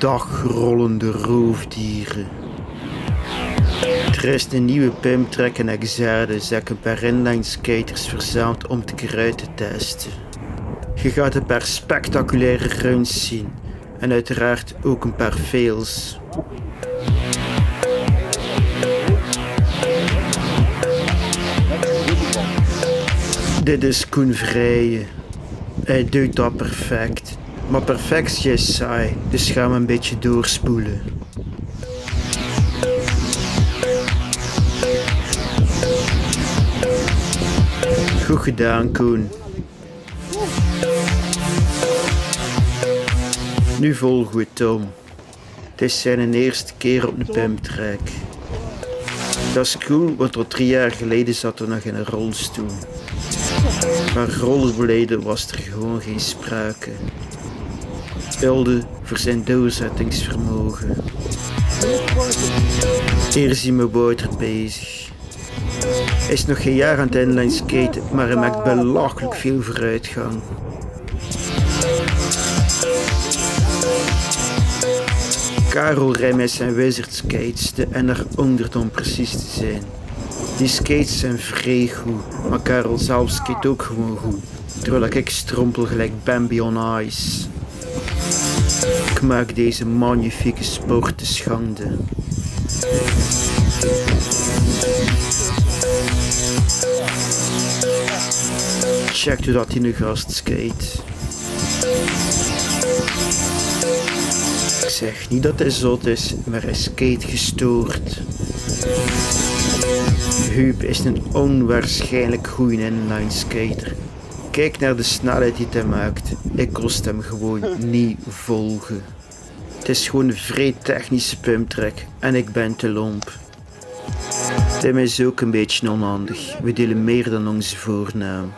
dagrollende roofdieren. Er is een nieuwe pimptrek in Exade, zeg een paar inline skaters verzameld om te kruid te testen. Je gaat een paar spectaculaire runs zien en uiteraard ook een paar fails. Dit is Koen Vrijen. Hij doet dat perfect. Maar perfectie is saai, dus gaan we een beetje doorspoelen. Goed gedaan, Koen. Nu volgen we Tom. Het is zijn eerste keer op de pimptrack. Dat is cool, want tot drie jaar geleden zat er nog in een rolstoel. Maar rollerbleden was er gewoon geen sprake. Voor zijn doorzettingsvermogen. Hier is mijn boter bezig. Hij is nog geen jaar aan het inline skaten, maar hij maakt belachelijk veel vooruitgang. Karel rijdt met zijn wizard skates, de er onder om precies te zijn. Die skates zijn vrij goed, maar Karel zelf skate ook gewoon goed. Terwijl ik strompel gelijk Bambi on ice. Ik maak deze magnifieke sport te schande. Check hoe dat in de gast skate. Ik zeg niet dat hij zot is, maar hij skate gestoord. Huub is een onwaarschijnlijk goede inline skater. Kijk naar de snelheid die hij maakt. Ik kost hem gewoon niet volgen. Het is gewoon een vrij technische pumptrack en ik ben te lomp. Tim is ook een beetje onhandig. We delen meer dan onze voornaam.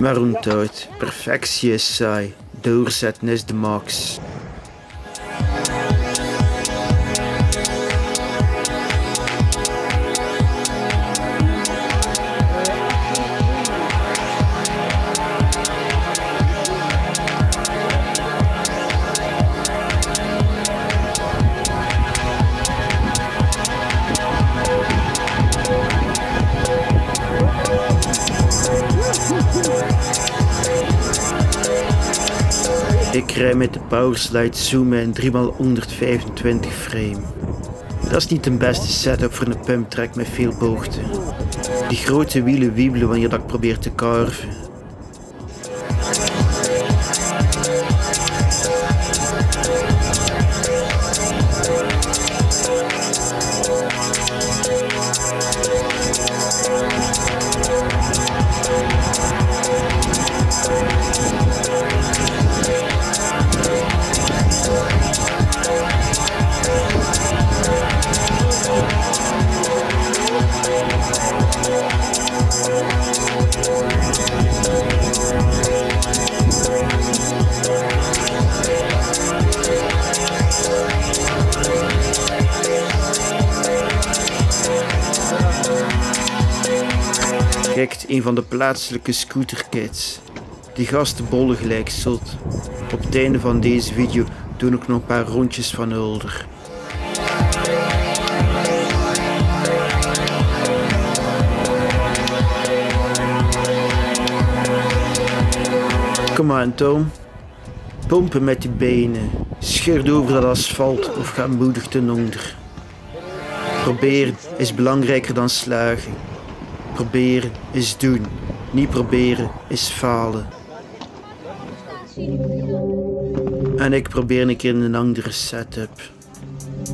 Maar onthoud, perfectie is saai, doorzetten is de max. Ik rij met de powerslide zoomen in 3x125 frame. Dat is niet de beste setup voor een pumptrack met veel boogte. Die grote wielen wiebelen wanneer dat ik probeer te carven. Kijkt een van de plaatselijke scooterkids. Die gasten bollen gelijk zot. Op het einde van deze video doen ik nog een paar rondjes van Hulder. Kom aan Tom. Pompen met die benen. Scheurt over dat asfalt of ga moedig ten onder. Proberen is belangrijker dan slagen. Proberen is doen. Niet proberen is falen. En ik probeer een keer een andere setup.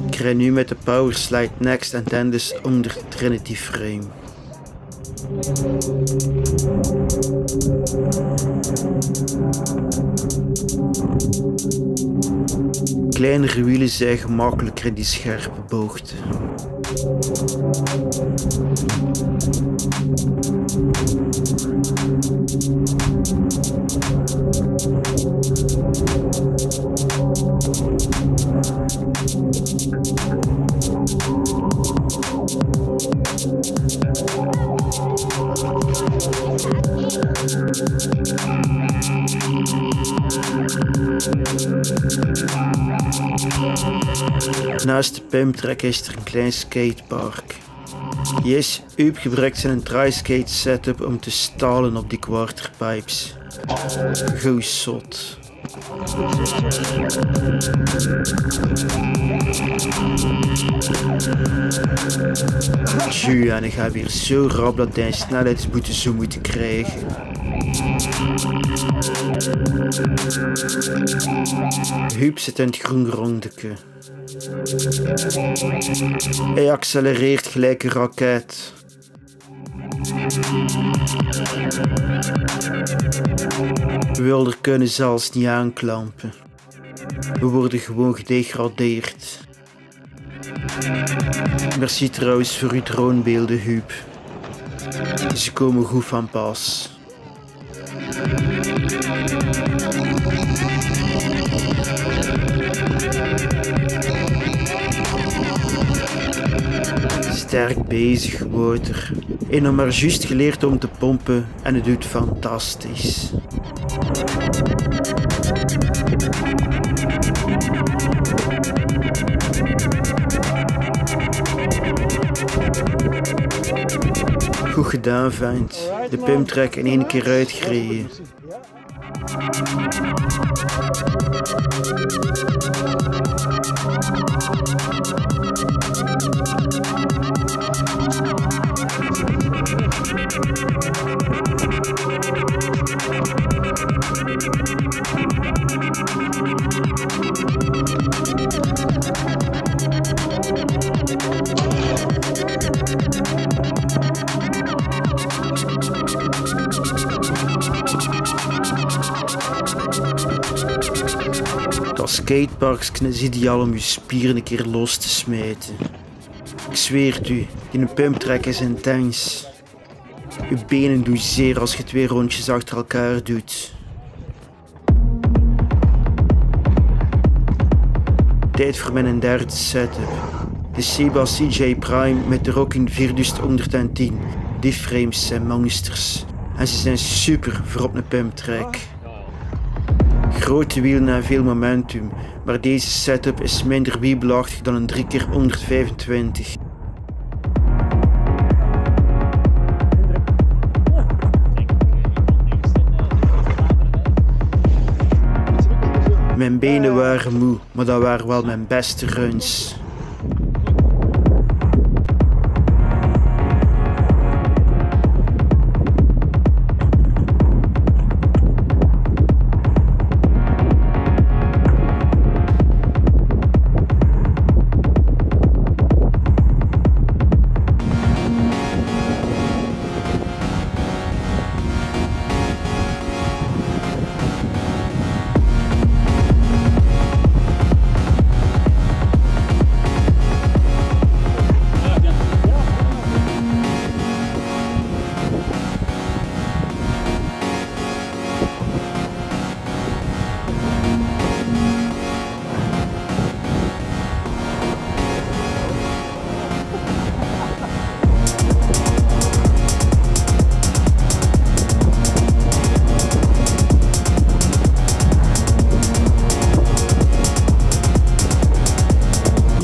Ik rij nu met de Powerslide Next en dan dus onder Trinity Frame. Kleinere wielen zijn gemakkelijker in die scherpe boogte. Naast de pumptrack is er een klein skatepark. Yes, Uub gebruikt zijn dryskate setup om te stalen op die quarterpipes. Goeie zot. En ik ga weer zo rap dat hij een snelheidsboete zou moeten krijgen. Huub zit in het groen rondeke. Hij accelereert gelijk een raket. Wilder kunnen zelfs niet aanklampen. We worden gewoon gedegradeerd. Merci trouwens voor uw droombeelden, Huub. Ze komen goed van pas. Sterk bezig, Wouter. Ik heb maar juist geleerd om te pompen en het doet fantastisch. Gedaan, vent. De pimptrack in één keer uitgereden. Dat skatepark is ideaal om je spieren een keer los te smijten. Ik zweer het u, die een pumptrack is intens. Je benen doen zeer als je twee rondjes achter elkaar doet. Tijd voor mijn derde setup. De Seba CJ Prime met de Rocking 4110. Die frames zijn monsters. En ze zijn super voor op een pumptrack. Grote wielen en veel momentum, maar deze setup is minder wiebelachtig dan een 3 keer 125. Mijn benen waren moe, maar dat waren wel mijn beste runs.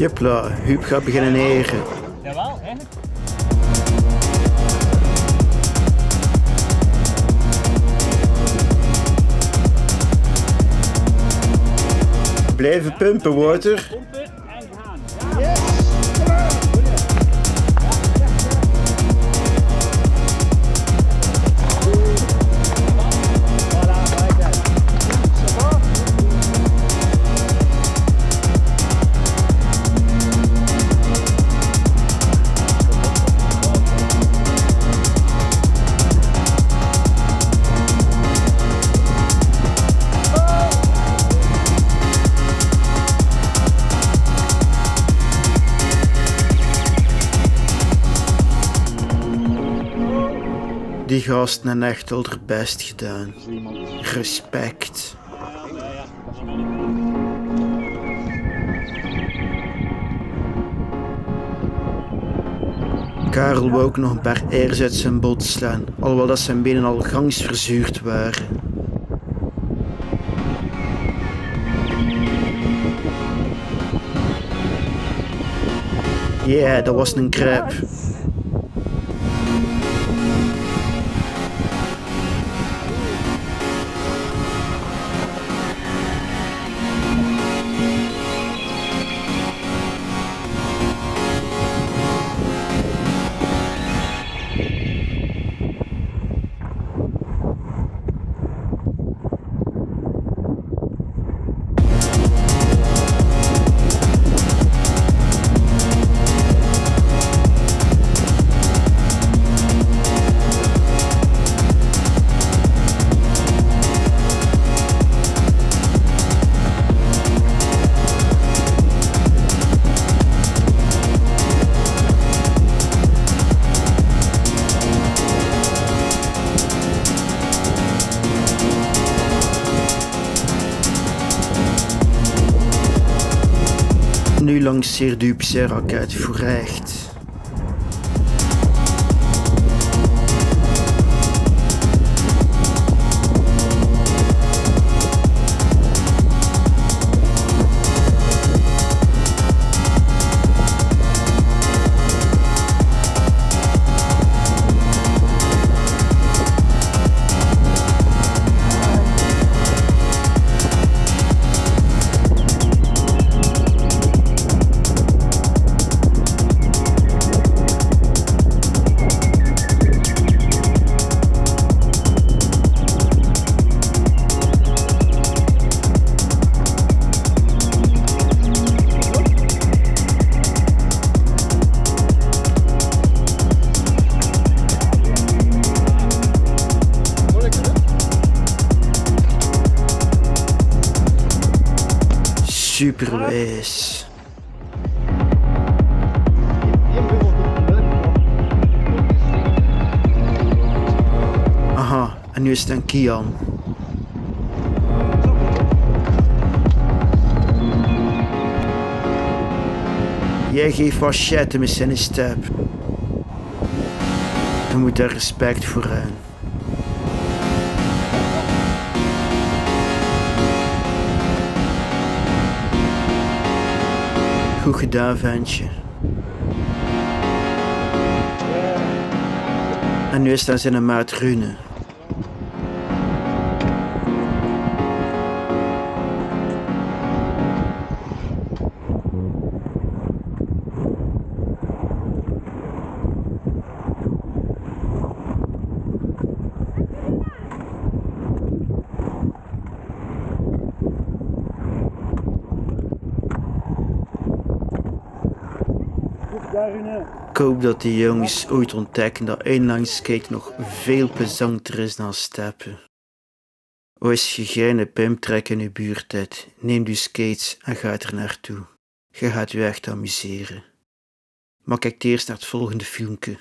Jepla, Huub gaat beginnen eren. Jawel, eigenlijk. Blijven pumpen, Wouter. Die gasten hebben echt al haar best gedaan. Respect. Karel wou ook nog een paar eiers uit zijn bot slaan, alhoewel dat zijn benen al gangs verzuurd waren. Ja, dat was een krap. Nu lanceert u zijn raket voorrecht. Superwijs. Aha, en nu is het een Kian. Jij geeft wat shit met zijn step. Je moet daar respect voor hebben. Goed gedaan, ventje. En nu is dan zijn maat Rune. Ik hoop dat die jongens ooit ontdekken dat inlineskaten nog veel plezanter is dan steppen. Als je geen pimptrek in je buurt hebt, neem je skates en ga er naartoe. Je gaat je echt amuseren. Maar kijk eerst naar het volgende filmpje.